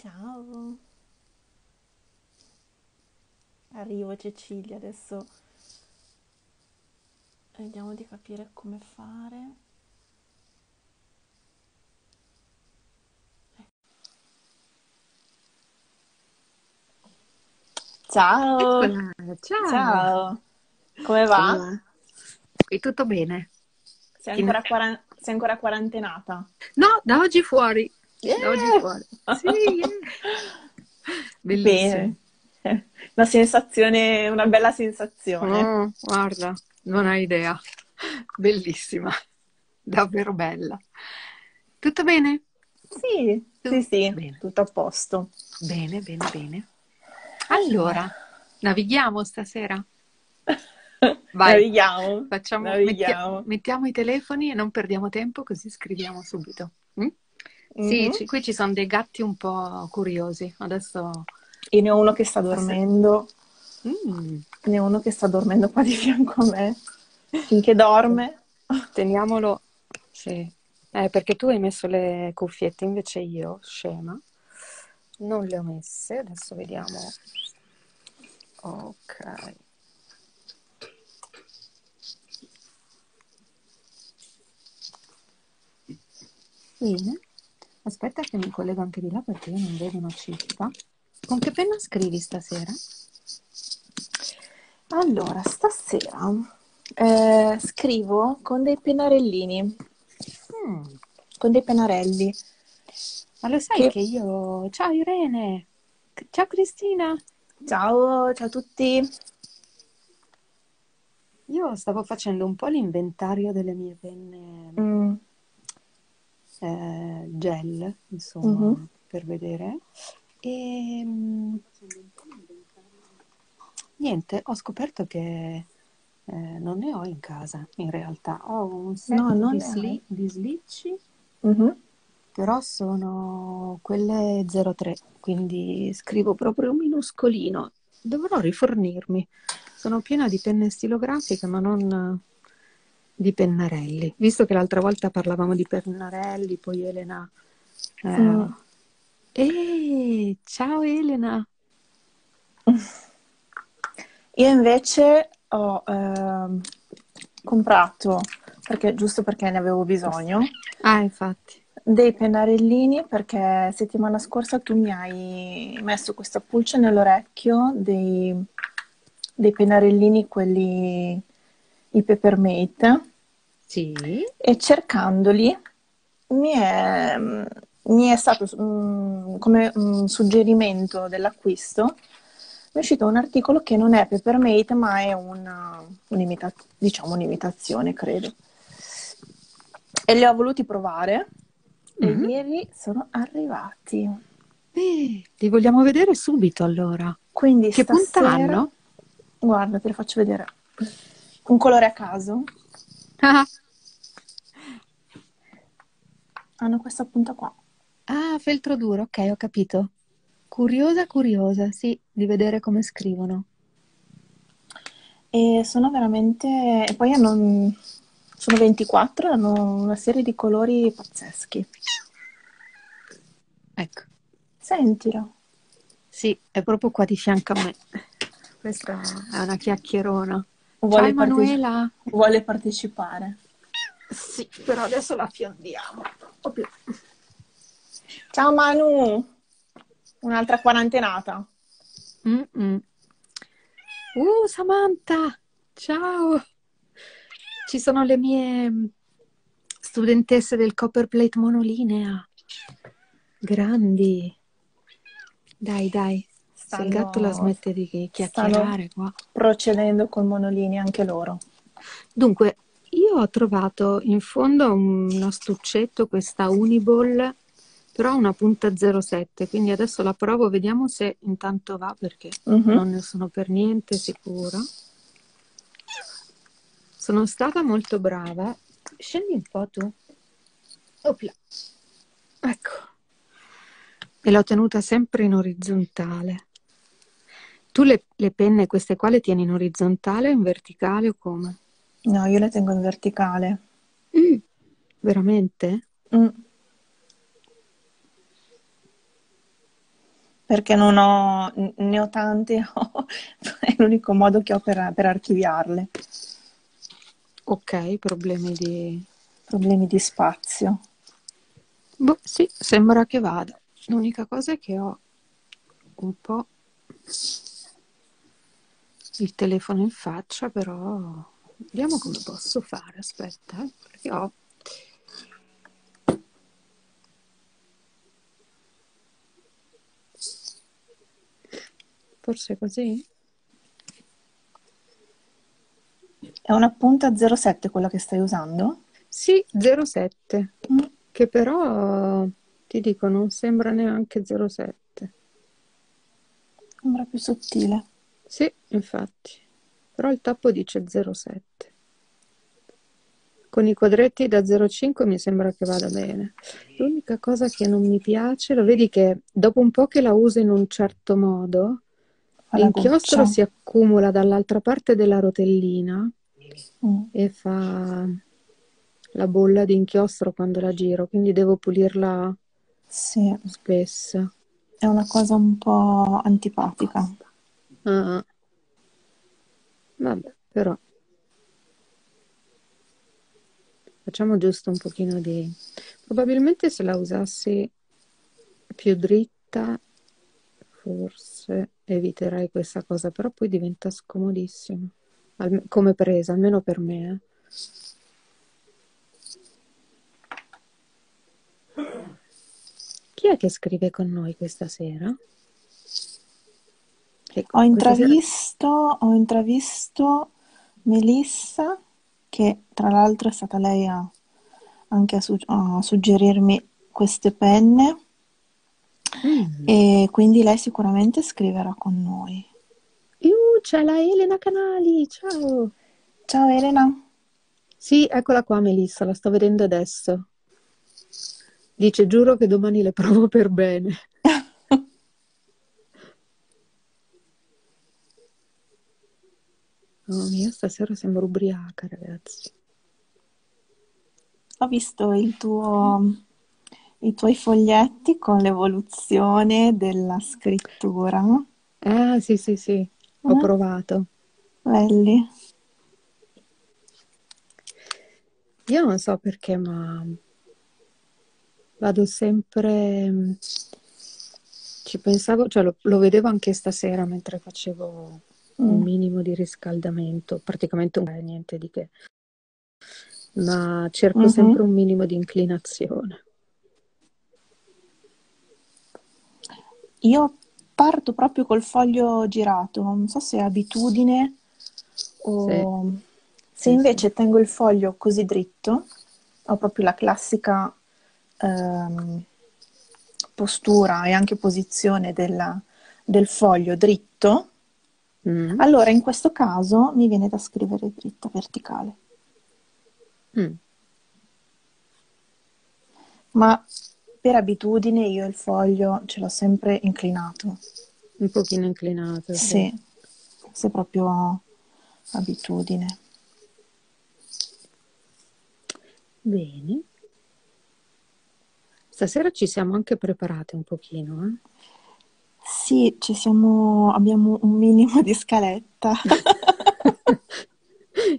Ciao. Arrivo Cecilia, adesso vediamo di capire come fare. Ciao, Eccola, ciao. ciao. Come va? va? Qui tutto bene? Sei ancora, quaran- sei ancora quarantenata? No, da oggi fuori. Da oggi Yeah! fuori. Sì, yeah. Bellissimo. Bene. Una sensazione, una bella sensazione. Oh, guarda, non hai idea. Bellissima. Davvero bella. Tutto bene? Sì, Tu? sì, sì, Bene. tutto a posto. Bene, bene, bene. Allora, navighiamo stasera? Vai, Navighiamo, facciamo, navighiamo. mettiamo i telefoni e non perdiamo tempo, così scriviamo subito. Sì, Mhm. ci- qui ci sono dei gatti un po' curiosi. Adesso Io ne ho uno che sta dormendo, Mm, ne ho uno che sta dormendo qua di fianco a me. Finché dorme. teniamolo. Sì. Eh, perché tu hai messo le cuffiette, invece io, scema, non le ho messe. Adesso vediamo. Ok. Bene. Aspetta che mi collego anche di là perché io non vedo una cifra. Con che penna scrivi stasera? Allora, stasera eh, scrivo con dei pennarellini, Mm. con dei pennarelli. Ma lo sai Che... che io... Ciao Irene! Ciao Cristina! Ciao, ciao a tutti. Io stavo facendo un po' l'inventario delle mie penne Mm, eh, gel, insomma, mhm. per vedere. E mm, niente, ho scoperto che eh, non ne ho in casa, in realtà. Ho un set No, non di, sli- di slicci, Mhm. però sono quelle 03, quindi scrivo proprio minuscolino. Dovrò rifornirmi. Sono piena di penne stilografiche, ma non di pennarelli. Visto che l'altra volta parlavamo di pennarelli, poi Elena... eh, Mm. Eh, ciao Elena! Io invece ho ehm, comprato, perché, giusto perché ne avevo bisogno, Ah, infatti. dei pennarellini perché settimana scorsa tu mi hai messo questa pulce nell'orecchio dei, dei pennarellini, quelli i Peppermate, Sì. e cercandoli mi è, mi è stato mm, come un suggerimento dell'acquisto, mi è uscito un articolo che non è Peppermate, ma è una, un'imita- diciamo un'imitazione, credo. E li ho voluti provare e Mhm. ieri sono arrivati. Eh, li vogliamo vedere subito allora. Quindi Che punta stasera, hanno? guarda, te li faccio vedere. Un colore a caso. Hanno questa punta qua. ah, feltro duro, ok, ho capito. Curiosa, curiosa, sì, di vedere come scrivono. E sono veramente... E poi hanno... Sono 24, hanno una serie di colori pazzeschi. Ecco, Sentilo. sì, è proprio qua di fianco a me. Questa è una chiacchierona. Ciao Vuole, parteci- Emanuela. vuole partecipare. Sì, però adesso la fiondiamo. Proprio. Ciao Manu! Un'altra quarantenata. Mm-mm. Uh, Samantha, ciao. Ci sono le mie studentesse del Copperplate monolinea. Grandi. Dai, dai. Se il gatto la Stanno, smette di stanno chiacchierare qua. procedendo con monolini anche loro. Dunque, io ho trovato in fondo un astuccetto, questa Uniball, però una punta 07, quindi adesso la provo, vediamo se intanto va perché Mhm. non ne sono per niente sicura. Sono stata molto brava. Scendi un po' tu. Opla. Ecco. E l'ho tenuta sempre in orizzontale. Tu le, le penne, queste qua, le tieni in orizzontale o in verticale o come? No, io le tengo in verticale. Mm, veramente? Mm. perché non ho, ne ho tante, è l'unico modo che ho per, per archiviarle. Ok, problemi di... Problemi di spazio. Boh, sì, sembra che vada. L'unica cosa è che ho un po' il telefono in faccia, però vediamo come posso fare. Aspetta, eh, perché ho Forse così? È una punta 07 quella che stai usando? Sì, 07, mm. che però ti dico non sembra neanche 07. Sembra più sottile. Sì, infatti. Però il tappo dice 07. Con i quadretti da 0,5 mi sembra che vada bene. L'unica cosa che non mi piace, lo vedi che dopo un po' che la uso in un certo modo, L'inchiostro si accumula dall'altra parte della rotellina mm. e fa la bolla di inchiostro quando la giro, quindi devo pulirla sì. spesso. È una cosa un po' antipatica. Ah. Vabbè, però facciamo giusto un pochino di... Probabilmente se la usassi più dritta forse eviterei questa cosa, però poi diventa scomodissimo, Alme- come presa, almeno per me. Eh. Chi è che scrive con noi questa sera? Ho, intravisto, ho intravisto Melissa, che tra l'altro è stata lei a, anche a, su- a suggerirmi queste penne Mm. E quindi lei sicuramente scriverà con noi. Uh, c'è la Elena Canali, ciao! Ciao Elena. Sì, eccola qua Melissa, la sto vedendo adesso. Dice, giuro che domani le provo per bene. Oh, io stasera sembro ubriaca, ragazzi. Ho visto il tuo i tuoi foglietti con l'evoluzione della scrittura. Ah, sì, sì, sì, ho eh? provato. Belli. Io non so perché, ma vado sempre... Ci pensavo, cioè lo, lo vedevo anche stasera mentre facevo. Un minimo di riscaldamento, praticamente un niente di che, ma cerco mm-hmm. sempre un minimo di inclinazione. Io parto proprio col foglio girato, non so se è abitudine o sì. se invece sì. tengo il foglio così dritto, ho proprio la classica ehm, postura e anche posizione della, del foglio dritto, mm. allora in questo caso mi viene da scrivere dritto, verticale. Mm. Ma per abitudine io il foglio ce l'ho sempre inclinato. Un pochino inclinato. Sì, se proprio abitudine. Bene. Stasera ci siamo anche preparate un pochino, eh? Sì, ci siamo, abbiamo un minimo di scaletta.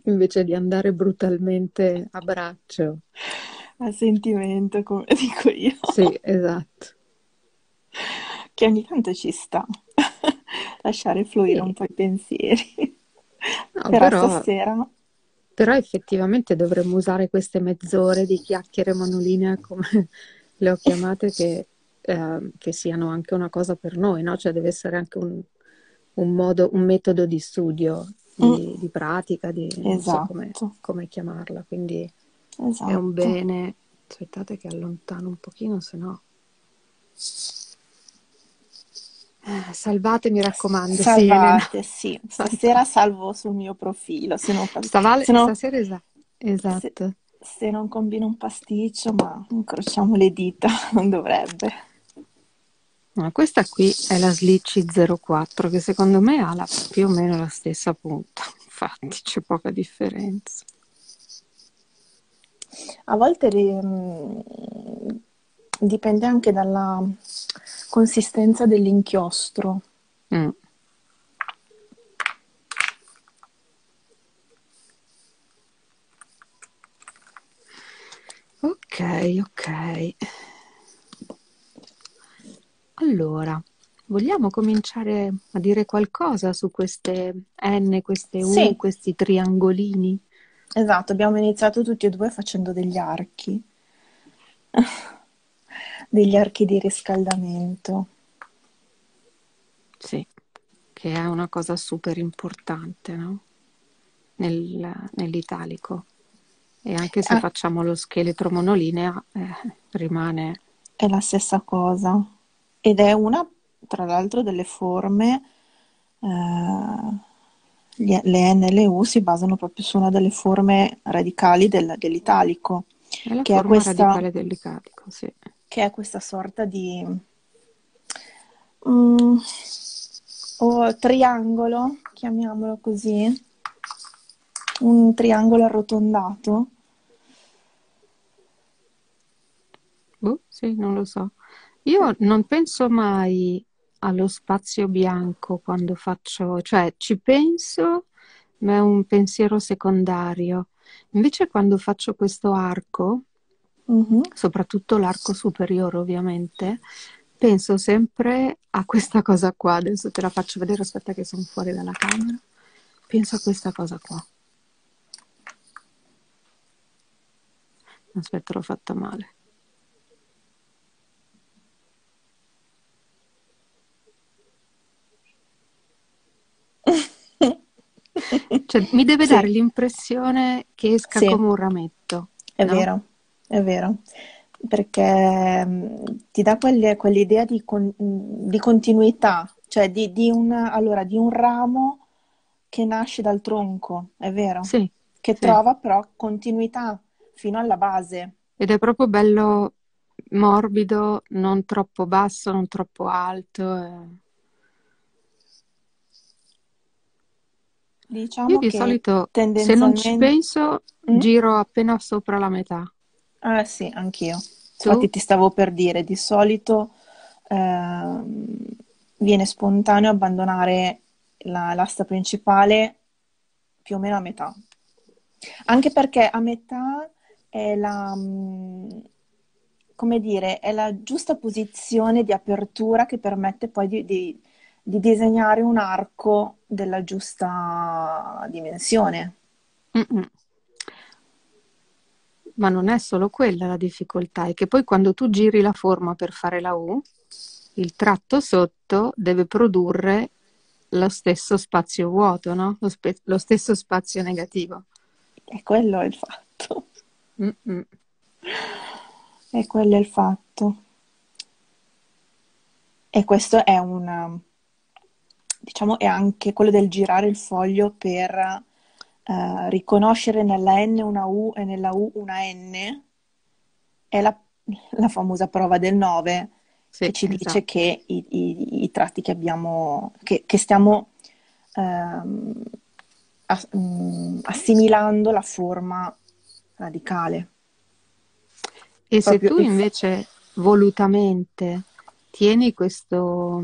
Invece di andare brutalmente a braccio a sentimento, come dico io. Sì, esatto. Che ogni tanto ci sta. Lasciare fluire sì. un po' i pensieri. No, però, però stasera... Però effettivamente dovremmo usare queste mezz'ore di chiacchiere monolinea come le ho chiamate che, eh, che siano anche una cosa per noi, no? Cioè deve essere anche un, un modo, un metodo di studio, di, mm. di pratica, di esatto. non so esatto. come, come chiamarla. Quindi esatto. è un esatto. bene. Aspettate che allontano un pochino, se no... Eh, salvate, mi raccomando. Salvate, sì. Stasera salvo sul mio profilo. Se non, Stavale, se non, stasera esa- esatto. Se, se non combino un pasticcio, ma incrociamo le dita, non dovrebbe. No, questa qui è la Slicci 04 che secondo me ha la, più o meno la stessa punta, infatti c'è poca differenza. A volte mh, dipende anche dalla consistenza dell'inchiostro. Mm. Ok, ok. Allora, vogliamo cominciare a dire qualcosa su queste N, queste U, Sì, questi triangolini? esatto, abbiamo iniziato tutti e due facendo degli archi, degli archi di riscaldamento. Sì, che è una cosa super importante, no? Nel- nell'italico. E anche se Ah, facciamo lo scheletro monolinea, eh, rimane... è la stessa cosa. Ed è una, tra l'altro, delle forme, eh, le N e le U si basano proprio su una delle forme radicali del- dell'italico, È la che è forma questa, radicale dell'italico, sì. che è questa sorta di mm, o triangolo, chiamiamolo così, un triangolo arrotondato. Boh, sì, non lo so. Io non penso mai allo spazio bianco quando faccio, cioè ci penso, ma è un pensiero secondario. Invece quando faccio questo arco, Mhm. soprattutto l'arco superiore ovviamente, penso sempre a questa cosa qua. Adesso te la faccio vedere, aspetta che sono fuori dalla camera. Penso a questa cosa qua. Aspetta, l'ho fatta male. Cioè, mi deve dare Sì, l'impressione che esca sì. come un rametto, È no? vero, è vero, perché mm, ti dà quelle- quell'idea di, con- di continuità, cioè di, di un, allora, di un ramo che nasce dal tronco, è vero, Sì, che sì. trova però continuità fino alla base. Ed è proprio bello morbido, non troppo basso, non troppo alto. eh. Io Diciamo di che solito, se non ci tendenzialmente... penso, Mm? giro appena sopra la metà. Ah sì, anch'io. Infatti Tu? ti stavo per dire, di solito ehm, viene spontaneo abbandonare la- l'asta principale più o meno a metà. Anche perché a metà è la, mm, come dire, è la giusta posizione di apertura che permette poi di, di- di disegnare un arco della giusta dimensione. Mm-mm. Ma non è solo quella la difficoltà, è che poi quando tu giri la forma per fare la U, il tratto sotto deve produrre lo stesso spazio vuoto, no? Lo, spe- lo stesso spazio negativo. E quello è il fatto. Mm-mm. E quello è il fatto. E questo è un, diciamo, è anche quello del girare il foglio per eh, riconoscere nella N una U e nella U una N, è la, la famosa prova del 9 che Sì, ci dice esatto. che i, i- i tratti che abbiamo, che, che stiamo ehm, ass- mm, assimilando la forma radicale. E se Proprio tu il, invece volutamente tieni questo,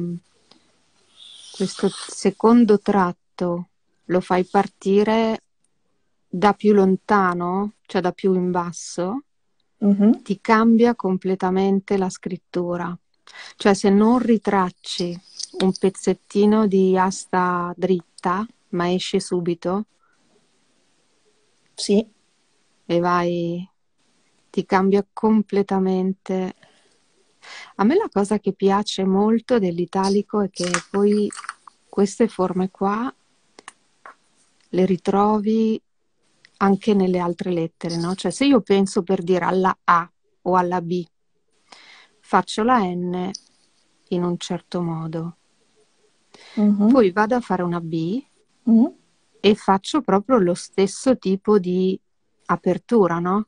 questo secondo tratto, lo fai partire da più lontano, cioè da più in basso, Mhm, ti cambia completamente la scrittura. Cioè se non ritracci un pezzettino di asta dritta, ma esci subito sì, e vai, ti cambia completamente. A me la cosa che piace molto dell'italico è che poi queste forme qua le ritrovi anche nelle altre lettere, no? Cioè se io penso per dire alla A o alla B, faccio la N in un certo modo, mhm, poi vado a fare una B mhm, e faccio proprio lo stesso tipo di apertura, no?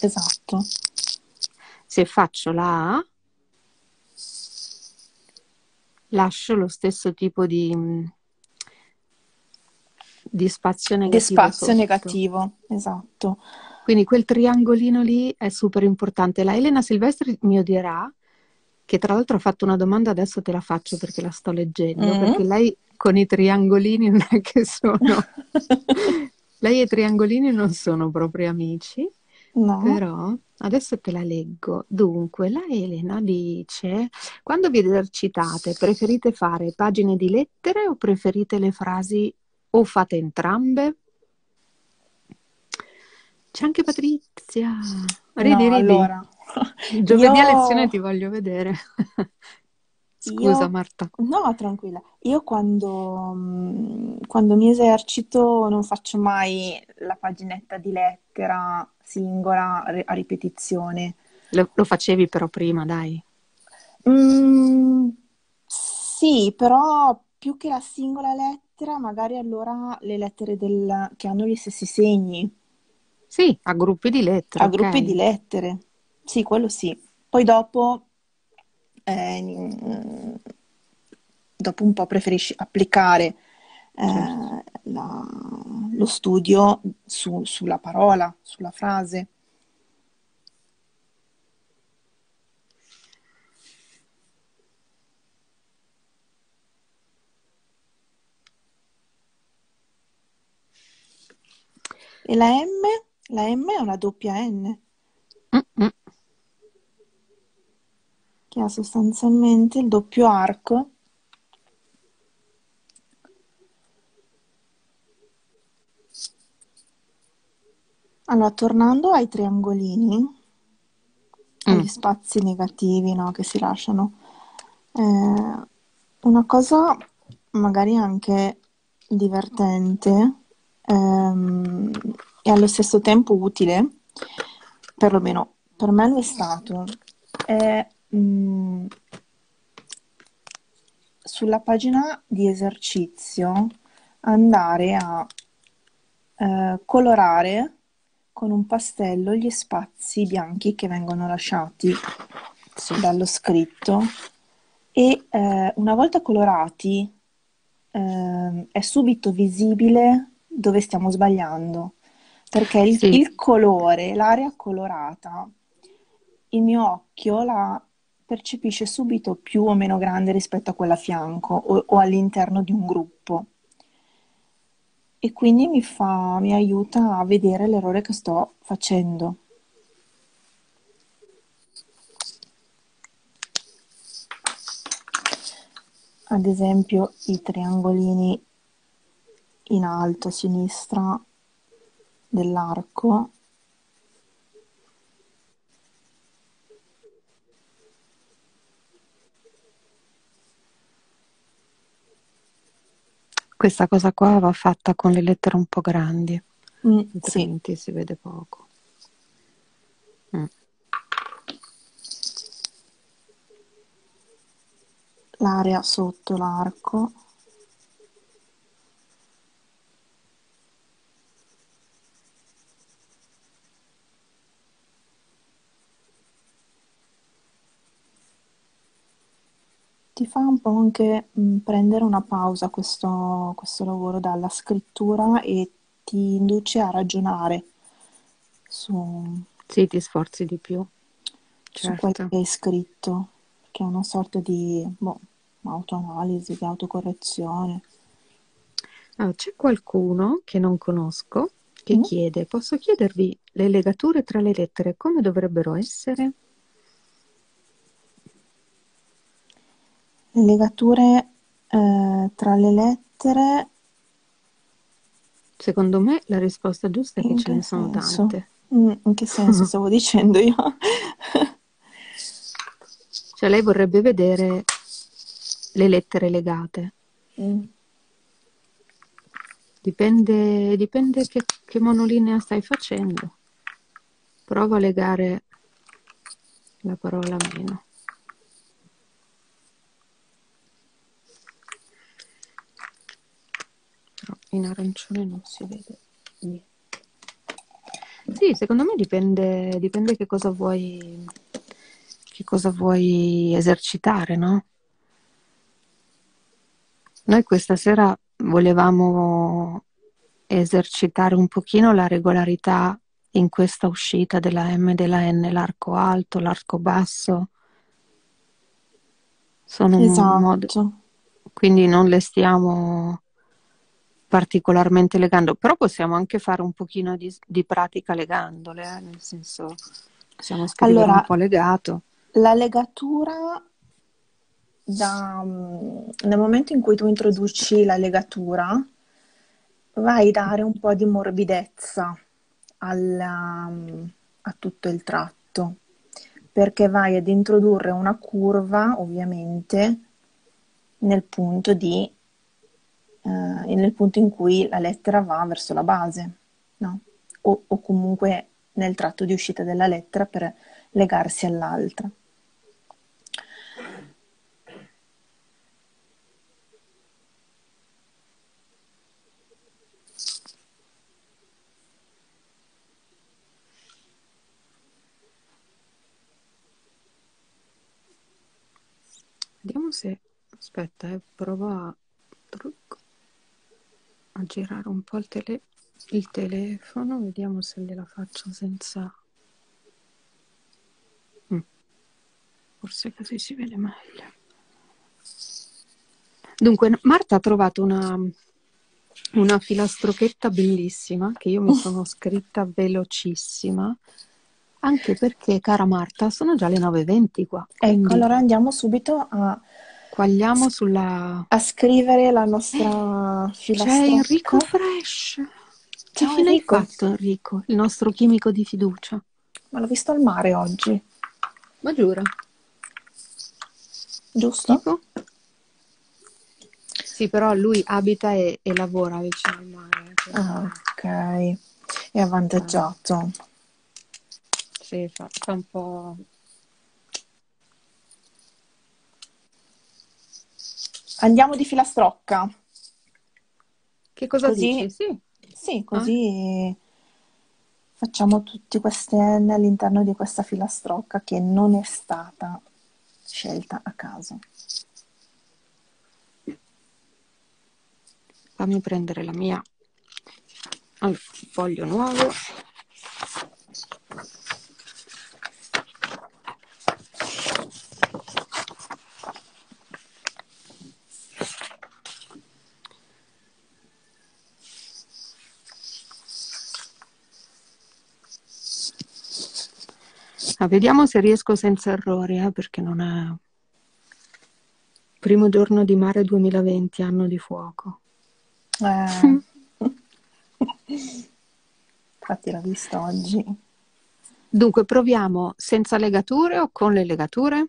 esatto. Se faccio la A, lascio lo stesso tipo di, di spazio Di negativo spazio sotto. negativo, esatto. Quindi quel triangolino lì è super importante. La Elena Silvestri mi odierà, che tra l'altro ha fatto una domanda, adesso te la faccio perché la sto leggendo, Mm. perché lei con i triangolini non è che sono... lei e i triangolini non sono proprio amici, No? però adesso te la leggo. Dunque, la Elena dice, quando vi esercitate, preferite fare pagine di lettere o preferite le frasi o fate entrambe? C'è anche Patrizia. Ridi, No, ridi. allora, Giovedì a io- lezione ti voglio vedere. Scusa Io- Marta. No, tranquilla. Io quando, mm, quando mi esercito non faccio mai la paginetta di lettera singola a ripetizione. Lo, lo facevi però prima, dai. Mm, sì, però più che la singola lettera, magari allora le lettere del- che hanno gli stessi segni, Sì, a gruppi di lettere, a ok. gruppi di lettere. Sì, quello sì. Poi dopo, eh, dopo un po' preferisci applicare eh, Certo. la- lo studio su- sulla parola, sulla frase. E la M? La M è una doppia N, che ha sostanzialmente il doppio arco. Allora, tornando ai triangolini, agli Mm. spazi negativi, no, che si lasciano, eh, una cosa magari anche divertente ehm, e allo stesso tempo utile, perlomeno per me lo è stato, è mm, sulla pagina di esercizio andare a eh, colorare con un pastello gli spazi bianchi che vengono lasciati Sì. dallo scritto e eh, una volta colorati ehm, è subito visibile dove stiamo sbagliando perché il, Sì. il colore, l'area colorata, il mio occhio la percepisce subito più o meno grande rispetto a quella a fianco o, o all'interno di un gruppo e quindi mi fa, mi aiuta a vedere l'errore che sto facendo. Ad esempio i triangolini in alto a sinistra dell'arco. Questa cosa qua va fatta con le lettere un po' grandi, Mm, sì, altrimenti si vede poco. Mm. l'area sotto l'arco. Ti fa un po' anche mm, prendere una pausa questo, questo lavoro dalla scrittura e ti induce a ragionare su, Sì, ti sforzi di più, su quello certo. che hai scritto, che è una sorta di boh, autoanalisi, di autocorrezione. Ah, c'è qualcuno che non conosco che Mm? chiede, posso chiedervi le legature tra le lettere come dovrebbero essere? Legature eh, tra le lettere, Secondo me la risposta giusta è che ce ne sono senso? tante. Mm, in che senso stavo dicendo io? Cioè lei vorrebbe vedere le lettere legate. Mm. Dipende, dipende che, che monolinea stai facendo. Prova a legare la parola meno. In arancione non si vede niente. Sì, secondo me dipende, dipende che cosa vuoi, che cosa vuoi esercitare, no? Noi questa sera volevamo esercitare un pochino la regolarità in questa uscita della M e della N, l'arco alto, l'arco basso. Sono un Esatto. modo, quindi non le stiamo particolarmente legando, però possiamo anche fare un pochino di, di pratica legandole, eh, nel senso possiamo scrivere Allora, un po' legato. la legatura da, mm, nel momento in cui tu introduci la legatura, vai a dare un po' di morbidezza alla- mm, a tutto il tratto, perché vai ad introdurre una curva, ovviamente, nel punto di, nel punto in cui la lettera va verso la base, no? O, o comunque nel tratto di uscita della lettera per legarsi all'altra. Vediamo se, aspetta, eh, provo a, a girare un po' il, tele- il telefono, vediamo se gliela faccio senza... Mm, Forse così si vede meglio. Dunque, Marta ha trovato una, una filastrocchetta bellissima che io mi sono scritta velocissima, anche perché, cara Marta, sono già le 9.20 qua, Ecco, quindi allora andiamo subito a, quagliamo sulla... a scrivere la nostra C'è filastrocca. Enrico Fresh! Che Ciao fine hai Enrico, fatto, Enrico? Il nostro chimico di fiducia. ma l'ho visto al mare oggi, Ma giura? giusto? Tipo? Sì, però lui abita e, e lavora vicino al mare. Ah, quindi, ok, è eh, avvantaggiato. sì, fa, fa un po'... Andiamo di filastrocca, Che cosa così, dici? Sì. sì, Eh? così facciamo tutti queste N all'interno di questa filastrocca che non è stata scelta a caso. Fammi prendere la mia allora, foglio nuovo. Ah, vediamo se riesco senza errori, eh, perché non è primo giorno di mare 2020, anno di fuoco. Eh, infatti l'ho visto oggi. Dunque, proviamo senza legature o con le legature?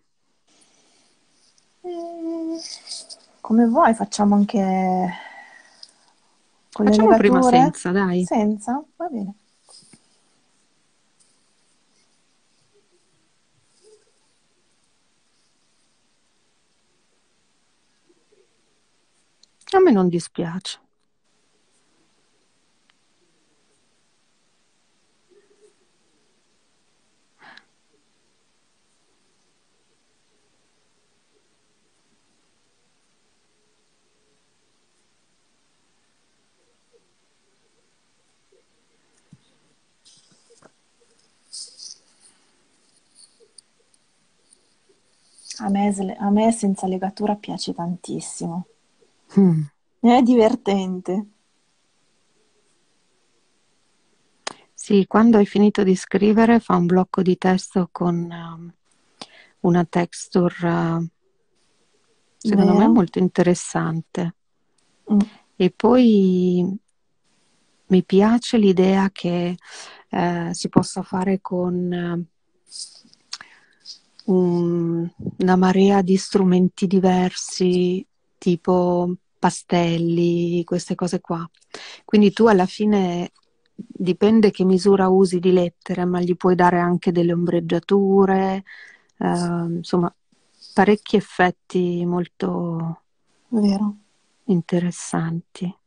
Mm, Come vuoi, facciamo anche con le Facciamo prima senza, dai. Senza? Va bene. A me non dispiace. A me, a me senza legatura piace tantissimo. Mm. È divertente. Sì, quando hai finito di scrivere fa un blocco di testo con um, una texture, uh, secondo me Vero? molto interessante. Mm. E poi mi piace l'idea che eh, si possa fare con un- una marea di strumenti diversi, tipo pastelli, queste cose qua. Quindi tu alla fine dipende che misura usi di lettere, ma gli puoi dare anche delle ombreggiature, eh, insomma, parecchi effetti molto Vero? interessanti.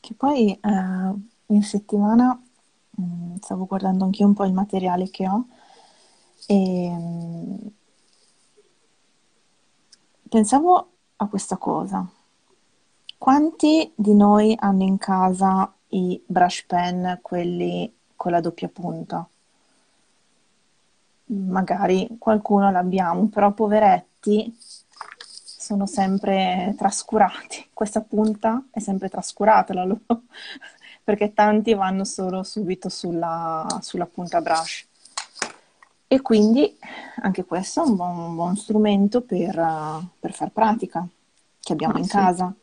Che poi eh, in settimana mm, stavo guardando anch'io un po' il materiale che ho e mm, pensavo a questa cosa. Quanti di noi hanno in casa i brush pen, quelli con la doppia punta? magari qualcuno l'abbiamo, però poveretti sono sempre trascurati. Questa punta è sempre trascurata la loro, perché tanti vanno solo subito sulla, sulla punta brush. E quindi anche questo è un buon, un buon strumento per, per far pratica che abbiamo ah, in sì. casa.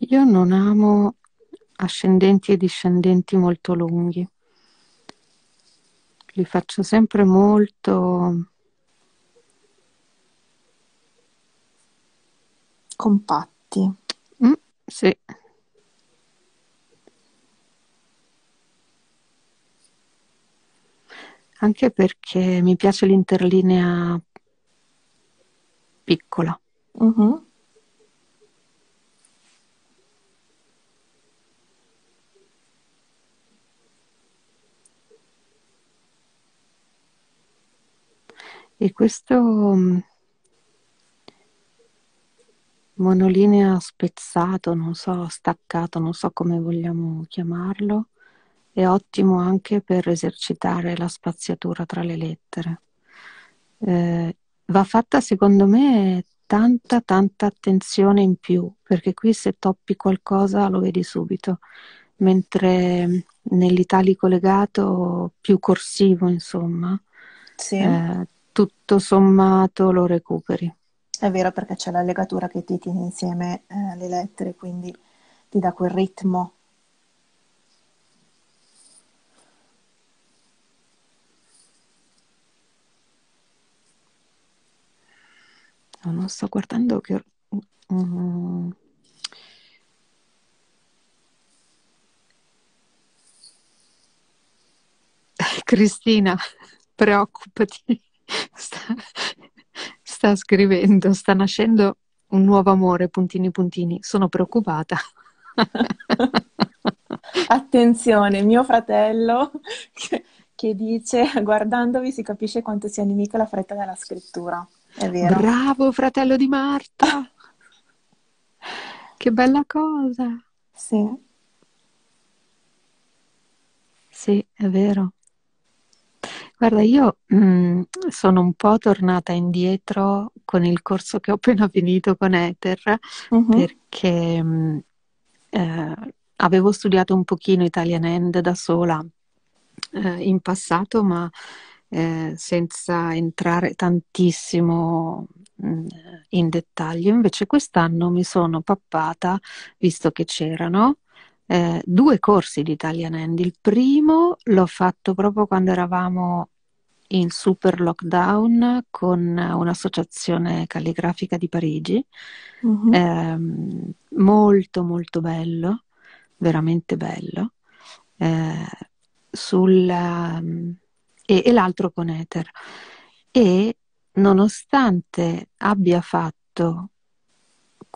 Io non amo ascendenti e discendenti molto lunghi. Li faccio sempre molto compatti. Mm, sì. Anche perché mi piace l'interlinea piccola. Uh-huh. E questo mm, monolinea spezzato, non so, staccato, non so come vogliamo chiamarlo, è ottimo anche per esercitare la spaziatura tra le lettere. Eh, va fatta secondo me tanta tanta attenzione in più, perché qui se toppi qualcosa lo vedi subito, mentre nell'italico legato più corsivo, insomma, sì. eh, tutto sommato lo recuperi. È vero perché c'è la legatura che ti tiene insieme eh, le lettere, quindi ti dà quel ritmo. No, non sto guardando che... Mm. Cristina, preoccupati sta, sta scrivendo, sta nascendo un nuovo amore, puntini puntini. Sono preoccupata. Attenzione, mio fratello che, che, dice guardandovi si capisce quanto sia nemica la fretta della scrittura. È vero. Bravo fratello di Marta. che bella cosa. Sì. Sì, è vero. Guarda, io mh, mm, sono un po' tornata indietro con il corso che ho appena finito con Ether uh-huh. perché mh, mm, eh, avevo studiato un pochino Italian End da sola eh, in passato, ma eh, senza entrare tantissimo mh, mm, in dettaglio. Invece quest'anno mi sono pappata, visto che c'erano, eh, due corsi di Italian Hand. Il primo l'ho fatto proprio quando eravamo in super lockdown con un'associazione calligrafica di Parigi, uh-huh. eh, molto molto bello, veramente bello, eh, sul, um, e, e l'altro con Ether. E nonostante abbia fatto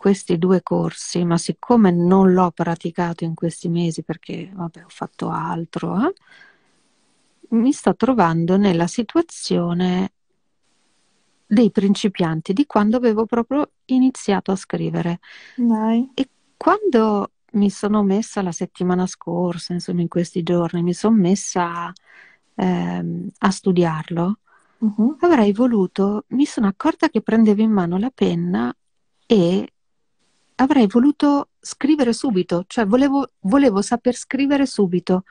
questi due corsi, ma siccome non l'ho praticato in questi mesi perché vabbè, ho fatto altro, eh, mi sto trovando nella situazione dei principianti di quando avevo proprio iniziato a scrivere. Dai. E quando mi sono messa la settimana scorsa, insomma in questi giorni, mi sono messa ehm, a studiarlo, uh-huh. avrei voluto, mi sono accorta che prendevo in mano la penna e avrei voluto scrivere subito, cioè volevo, volevo saper scrivere subito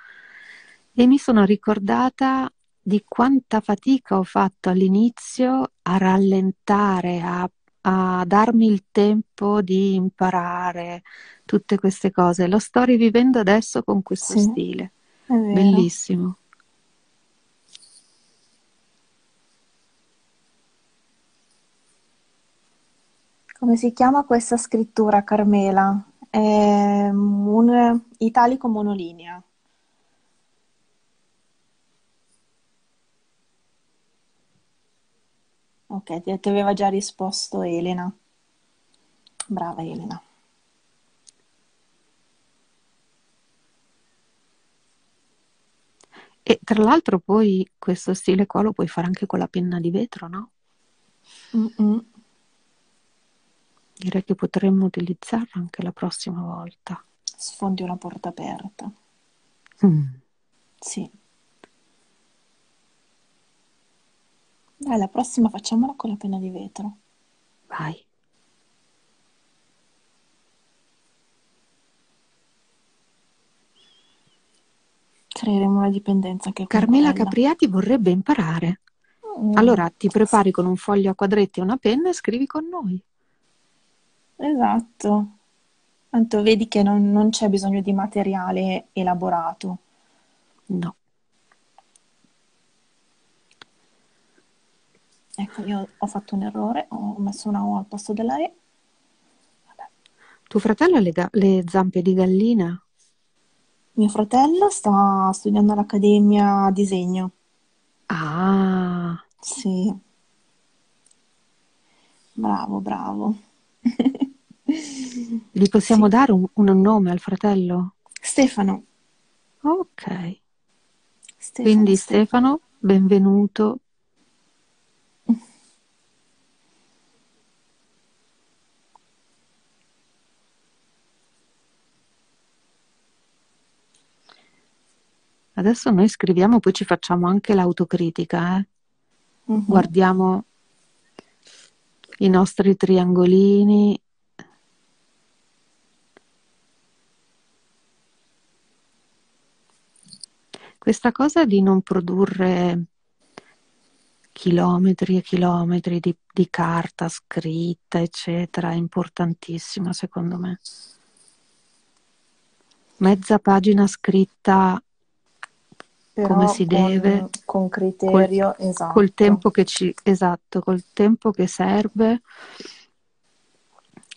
e mi sono ricordata di quanta fatica ho fatto all'inizio a rallentare, a, a, darmi il tempo di imparare tutte queste cose. Lo sto rivivendo adesso con questo sì, stile. Bellissimo. Come si chiama questa scrittura, Carmela? È un italico monolinea. Ok, ti, aveva già risposto Elena. Brava Elena. E tra l'altro poi questo stile qua lo puoi fare anche con la penna di vetro, no? Mm-mm. Direi che potremmo utilizzarla anche la prossima volta. Sfondi una porta aperta. Mm. Sì. Dai, la prossima facciamola con la penna di vetro. Vai. Creeremo una dipendenza con Carmela. Capriati vorrebbe imparare. Mm. Allora ti prepari con un foglio a quadretti e una penna e scrivi con noi. Esatto. Tanto vedi che non, non c'è bisogno di materiale elaborato. No. Ecco, io ho fatto un errore, ho messo una O al posto della E. Vabbè. Tuo fratello ha le, ga- le zampe di gallina? Mio fratello sta studiando all'Accademia Disegno. Ah, Sì, bravo, bravo. gli possiamo Sì. dare un, un nome al fratello? Stefano. Ok. Stefano, Quindi Stefano. Benvenuto. Adesso noi scriviamo, poi ci facciamo anche l'autocritica, eh? Mhm. Guardiamo i nostri triangolini. Questa cosa di non produrre chilometri e chilometri di, di carta scritta, eccetera, è importantissima secondo me. Mezza pagina scritta Però come si con, deve, con col, criterio, esatto. col tempo che ci, esatto, col tempo che serve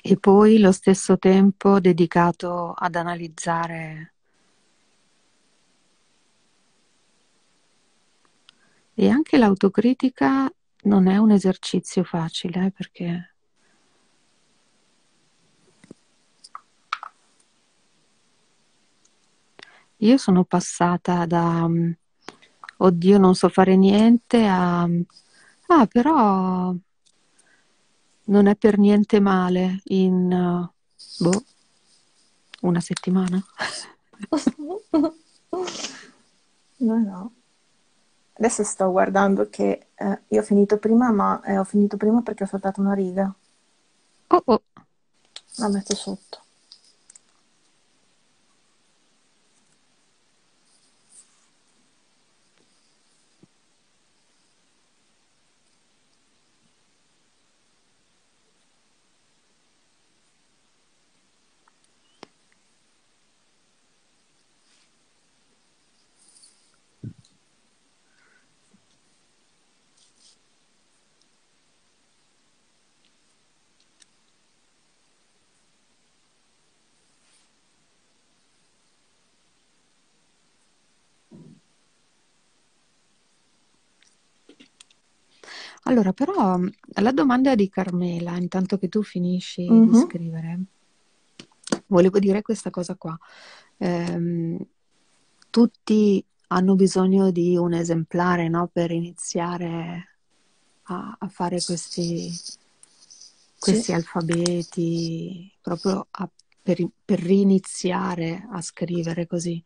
e poi lo stesso tempo dedicato ad analizzare. E anche l'autocritica non è un esercizio facile, eh, perché io sono passata da mm, oddio, non so fare niente a ah, però non è per niente male in eh, boh, una settimana. No, no. Adesso sto guardando che eh, io ho finito prima, ma eh, ho finito prima perché ho saltato una riga. Oh, oh. La metto sotto. Allora, però la domanda di Carmela, intanto che tu finisci di Mhm. scrivere, volevo dire questa cosa qua. Ehm, tutti hanno bisogno di un esemplare, no, per iniziare a, a fare questi, Sì, questi alfabeti, proprio a- per, per riniziare a scrivere così.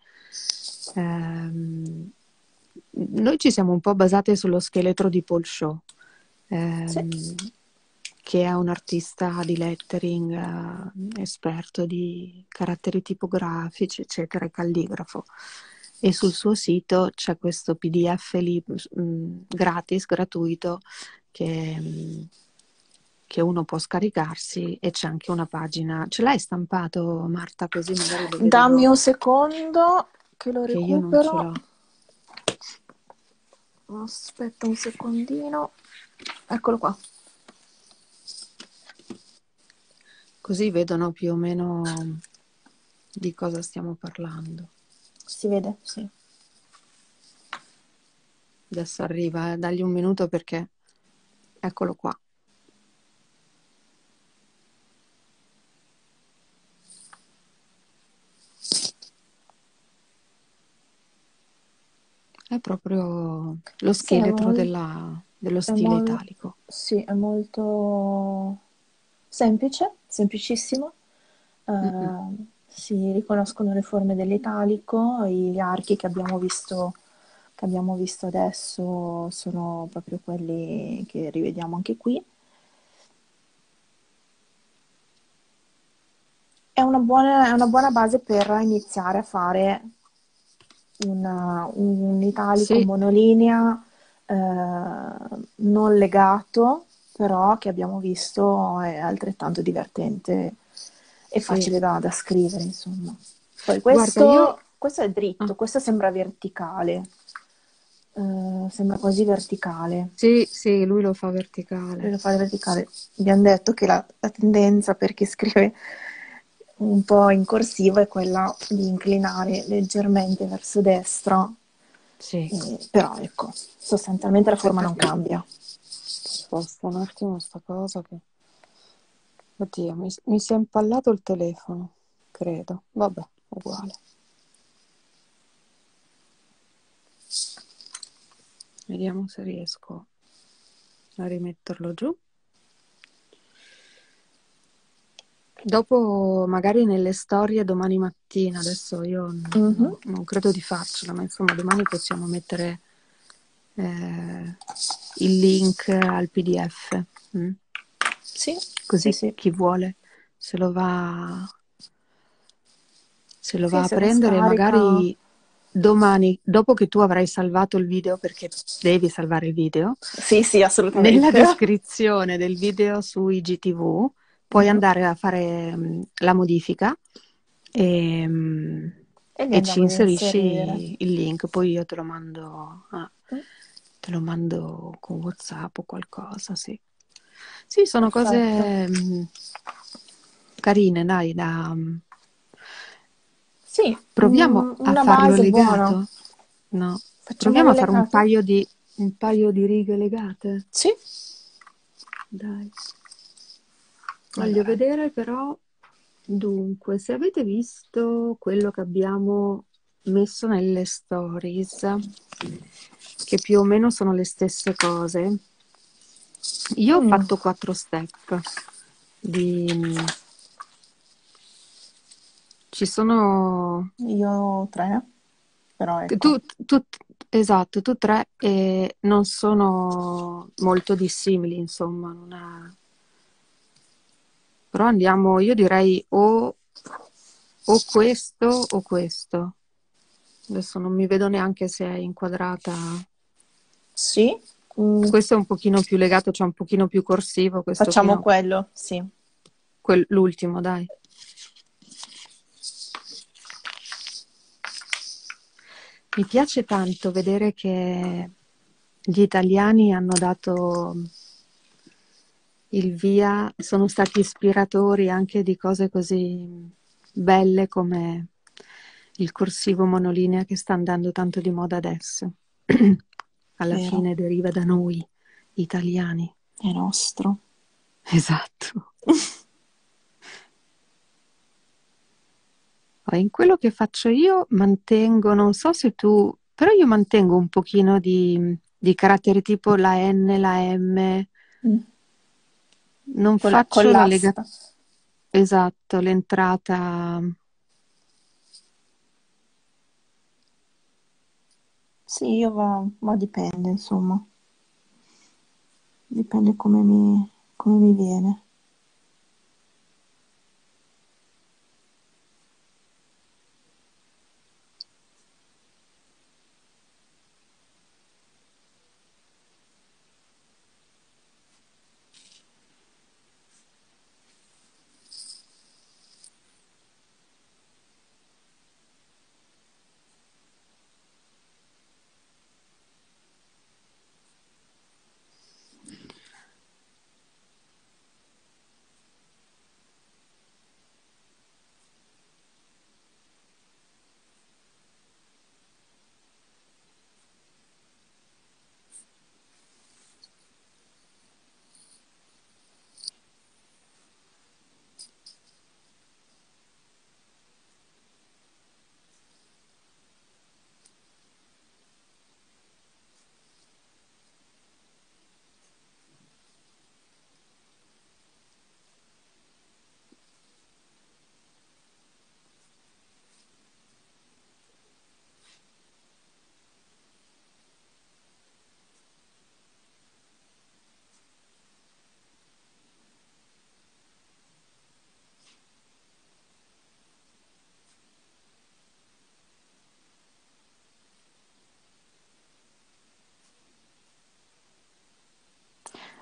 Ehm, noi ci siamo un po' basate sullo scheletro di Paul Shaw, sì. ehm, che è un artista di lettering, eh, esperto di caratteri tipografici, eccetera, e calligrafo. E sul suo sito c'è questo PDF lì, mh, gratis, gratuito, che, mh, che uno può scaricarsi e c'è anche una pagina. Ce l'hai stampato, Marta, così magari Dammi un secondo che lo che recupero. Aspetta un secondino. Eccolo qua. Così vedono più o meno di cosa stiamo parlando. Si vede? Sì. Adesso arriva, eh, dagli un minuto perché eccolo qua. È proprio lo scheletro mol- della, dello stile mol- italico. sì, è molto semplice, semplicissimo. Eh, si riconoscono le forme dell'italico, gli archi che abbiamo visto, che abbiamo visto adesso sono proprio quelli che rivediamo anche qui. È una buona, è una buona base per iniziare a fare una- un italico Sì, monolinea eh, non legato, però che abbiamo visto è altrettanto divertente e sì. facile da, da scrivere, insomma. Poi Guarda, io... questo, questo è ah, dritto, questo sembra verticale, eh, sembra quasi verticale. sì, sì, lui lo fa verticale. fare verticale. Abbiamo detto che la, la tendenza per chi scrive un po' in corsivo è quella di inclinare leggermente verso destra, Sì. però ecco, sostanzialmente la forma non cambia. sposta un attimo sta cosa che... Oddio, mi, mi si è impallato il telefono, credo. Vabbè, uguale. Vediamo se riesco a rimetterlo giù. Dopo, magari nelle storie domani mattina, adesso io Mhm. no- non credo di farcela, ma insomma domani possiamo mettere eh, il link al PDF, mm? Sì, sì, così sì, chi vuole se lo va, se lo sì, va a prendere, magari domani, dopo che tu avrai salvato il video, perché devi salvare il video, Sì, sì, nella assolutamente. descrizione del video su IGTV puoi andare a fare mm, la modifica e, mm, E e ci inserisci il link, poi io te lo mando, ah, te lo mando con WhatsApp o qualcosa, sì. Sì, sono Perfetto. cose carine, dai, da... Sì, Proviamo mm, a farlo base buona. legato? No. Facciamolo Proviamo a fare un legato? paio di, un paio di righe legate? Sì. Dai. Voglio Allora, vedere però, dunque, se avete visto quello che abbiamo messo nelle stories, che più o meno sono le stesse cose, io ho mm, fatto quattro step di... Ci sono... io tre, però ecco. Tu, tu- esatto, tu tre e non sono molto dissimili, insomma, non è- però andiamo, io direi o, o questo o questo. Adesso non mi vedo neanche se è inquadrata. Sì, mm, Questo è un pochino più legato, cioè un pochino più corsivo, facciamo no. quello, sì. Quel- l'ultimo, dai. Mi piace tanto vedere che gli italiani hanno dato il via, sono stati ispiratori anche di cose così belle come il corsivo monolinea che sta andando tanto di moda adesso. Alla Vero, fine deriva da noi, italiani. è nostro. Esatto. In quello che faccio io mantengo, non so se tu, però io mantengo un pochino di, di caratteri tipo la N, la M, Mm, non Con la, con faccio la lega, l'asta. esatto, l'entrata, Sì, io va, ma dipende, insomma. Dipende come mi, come mi viene.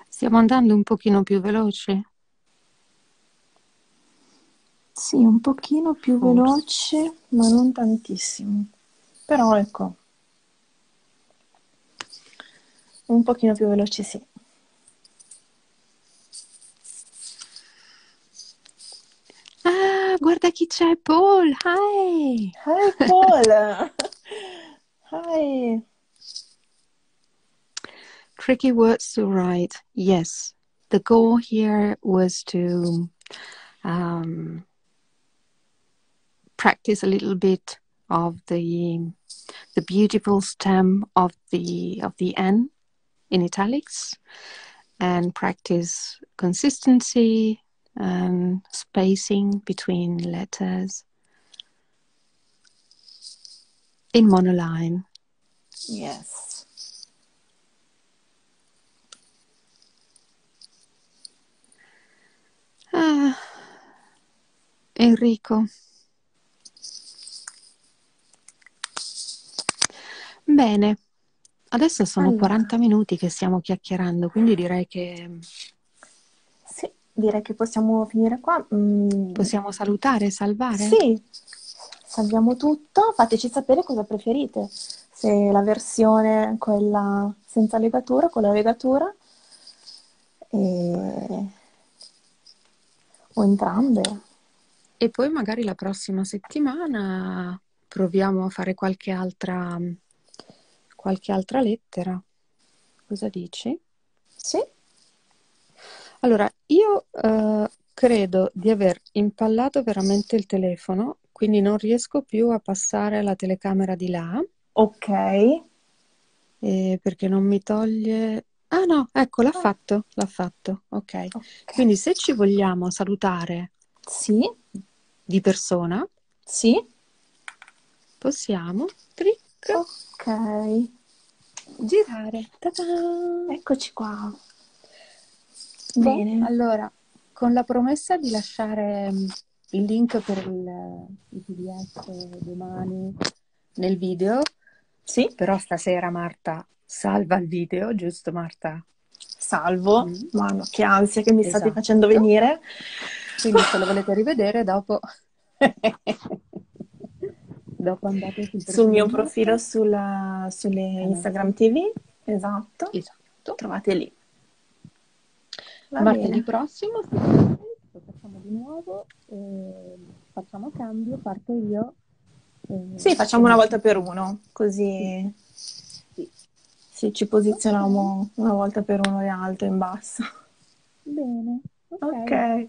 Stiamo andando un pochino più veloci? Sì, un pochino più Forse. veloce, ma non tantissimo. Però ecco, un pochino più veloce sì. Ah, guarda chi c'è, Paul! Hi! Hi Paul! Hi! Tricky words to write. Yes, the goal here was to um, practice a little bit of the the beautiful stem of the of the N in italics and practice consistency and spacing between letters in monoline. Yes. Ah, Enrico. Bene, adesso sono Allora. 40 minuti che stiamo chiacchierando, quindi direi che Sì, direi che possiamo finire qua. Mm, possiamo salutare, salvare. Sì, salviamo tutto. Fateci sapere cosa preferite. Se la versione quella senza legatura, con la legatura, e- o entrambe. E poi magari la prossima settimana proviamo a fare qualche altra, qualche altra lettera. Cosa dici? Sì, Allora, io eh, credo di aver impallato veramente il telefono, quindi non riesco più a passare la telecamera di là, ok. eh, perché non mi toglie... Ah no, ecco, l'ha Ah. fatto, l'ha fatto, ok. Ok. Quindi se ci vogliamo salutare Sì, di persona, sì, possiamo, trick, ok. girare. Ta-ta! Eccoci qua. Boh, Bene. allora, con la promessa di lasciare mm, il link per il, il PDF domani nel video, Sì, però stasera Marta salva il video, giusto Marta? salvo. Mm. Mamma, che ansia che mi state Esatto. facendo venire. Quindi se lo volete rivedere dopo, dopo andate sul Sul mio profilo sulla, sulle Instagram TV. Esatto. Esatto. Trovate lì. Va Martedì bene. prossimo, lo facciamo di nuovo, e facciamo cambio, parto io. e- Sì, facciamo una volta per uno, così Sì. Sì, ci posizioniamo una volta per uno in alto e in basso. Bene, ok. Ok.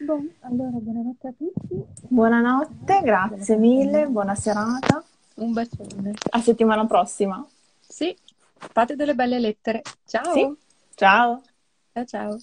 Boh, allora buonanotte a tutti. Buonanotte, grazie mille, buona serata. Un bacione. A settimana prossima. Sì, fate delle belle lettere. Ciao. Sì. Ciao. Ciao ciao.